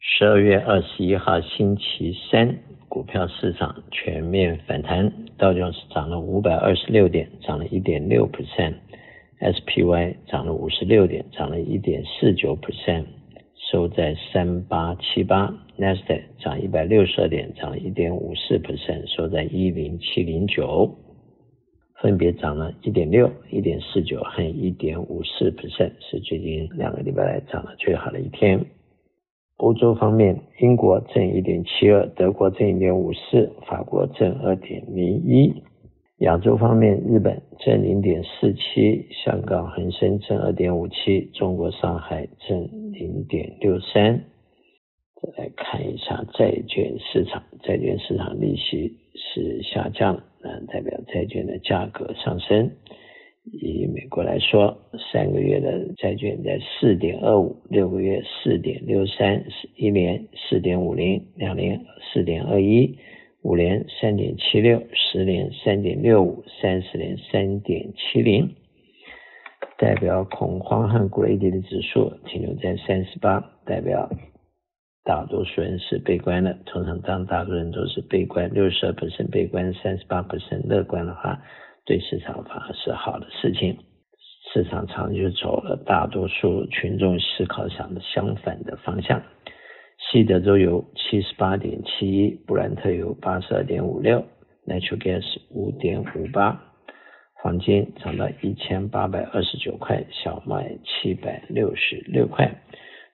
十二月二十一号星期三，股票市场全面反弹，道琼斯涨了五百二十六点，涨了一点六 percent；SPY 涨了五十六点，涨了一点四九 percent，收在三八七八；Nasdaq 涨一百六十二点，涨了一点五四 percent，收在一零七零九，分别涨了一点六、一点四九和一点五四 percent，是最近两个礼拜来涨得最好的一天。欧洲方面，英国正一点七二，德国正一点五四，法国正二点零一。亚洲方面，日本正零点四七，香港恒生正二点五七，中国上海正零点六三。再来看一下债券市场，债券市场利息是下降，那代表债券的价格上升。以美国来说，三个月的债券在四点二五，六个月四点六三，一年四点五零，两年四点二一，五年三点七六，十年三点六五，三十年三点七零。代表恐慌和股雷跌的指数停留在三十八，代表大多数人是悲观的。通常当大多数人都是悲观，六十二悲观，三十八乐观的话。对市场反而是好的事情，市场长期走了大多数群众思考上的相反的方向。西德州油七十八点七一，布兰特油八十二点五六，Natural Gas 五点五八，黄金涨到一千八百二十九块，小麦七百六十六块。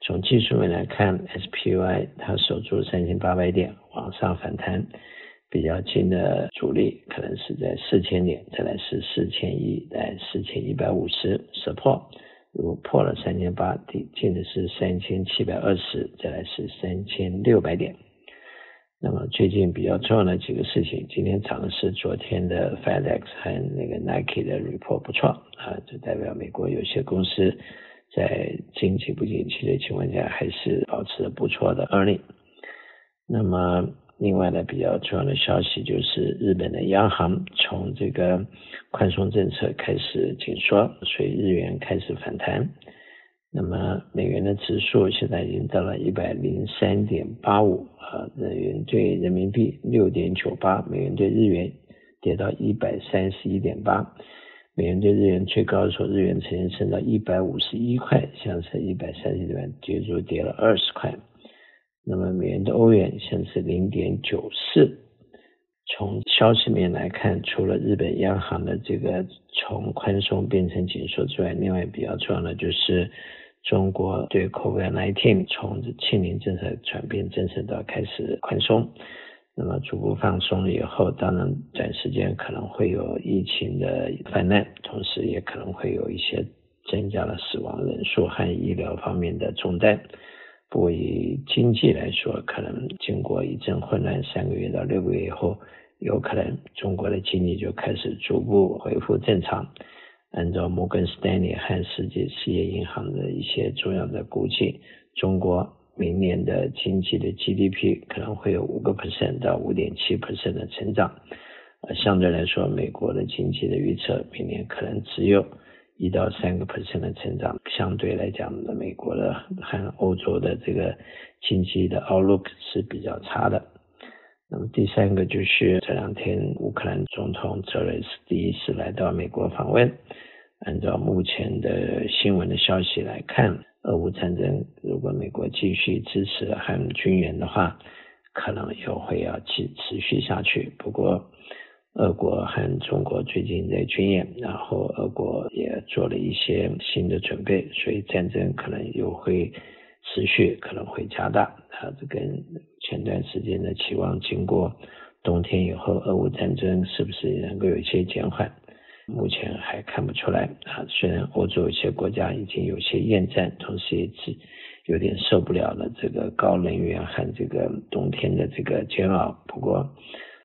从技术面来看，SPY 它守住三千八百点，往上反弹。比较近的阻力可能是在四千点，再来是四千一，在四千一百五十 support，如果破了三千八，底进的是三千七百二十，再来是三千六百点。那么最近比较重要的几个事情，今天涨的是昨天的 FedEx 和那个 Nike 的 report 不错啊，就代表美国有些公司在经济不景气的情况下，还是保持了不错的 earning。那么另外呢，比较重要的消息就是日本的央行从这个宽松政策开始紧缩，所以日元开始反弹。那么美元的指数现在已经到了一百零三点八五啊，日元对人民币六点九八，美元对日元跌到一百三十一点八。美元对日元最高的时候，日元曾经升到一百五十一块，现在是一百三十元，跌住跌了二十块。那么美元对欧元现在是零点九四。从消息面来看，除了日本央行的这个从宽松变成紧缩之外，另外比较重要的就是中国对 COVID-19 从清零政策转变政策到开始宽松。那么逐步放松了以后，当然短时间可能会有疫情的泛滥，同时也可能会有一些增加了死亡人数和医疗方面的重担。不以经济来说，可能经过一阵混乱，三个月到六个月以后，有可能中国的经济就开始逐步恢复正常。按照摩根士丹利和世界事业银行的一些重要的估计，中国明年的经济的 GDP 可能会有五个 percent 到五点七 percent 的成长。呃，相对来说，美国的经济的预测明年可能只有。一到三个 percent 的成长，相对来讲，美国的和欧洲的这个经济的 outlook 是比较差的。那么第三个就是这两天乌克兰总统泽连斯第一次来到美国访问。按照目前的新闻的消息来看，俄乌战争如果美国继续支持和军援的话，可能又会要继持续下去。不过，俄国和中国最近在军演，然后俄国也做了一些新的准备，所以战争可能又会持续，可能会加大。啊，这跟前段时间的期望，经过冬天以后，俄乌战争是不是能够有一些减缓？目前还看不出来。啊，虽然欧洲有些国家已经有些厌战，同时也是有点受不了了这个高能源和这个冬天的这个煎熬，不过。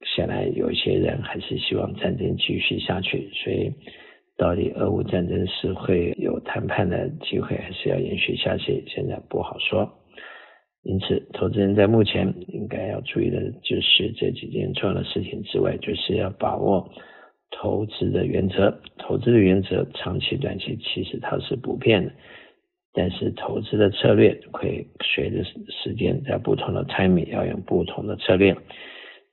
显然，有些人还是希望战争继续下去，所以到底俄乌战争是会有谈判的机会，还是要延续下去，现在不好说。因此，投资人在目前应该要注意的就是这几件重要的事情之外，就是要把握投资的原则。投资的原则，长期、短期其实它是不变的，但是投资的策略会随着时间在不同的 timing 要用不同的策略。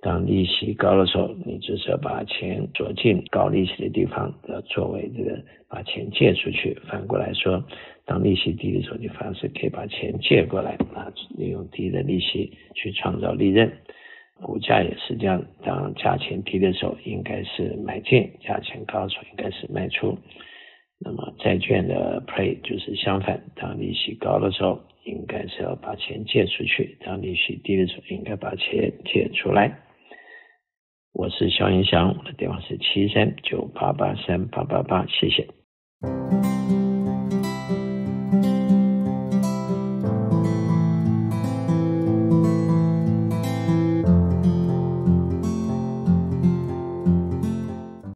当利息高的时候，你就是要把钱锁进高利息的地方，要作为这个把钱借出去。反过来说，当利息低的时候，你反而是可以把钱借过来，啊，利用低的利息去创造利润。股价也是这样，当价钱低的时候，应该是买进；价钱高的时候，应该是卖出。那么债券的 play 就是相反，当利息高的时候，应该是要把钱借出去；当利息低的时候，应该把钱借出来。我是肖云祥，我的电话是七三九八八三八八八，谢谢。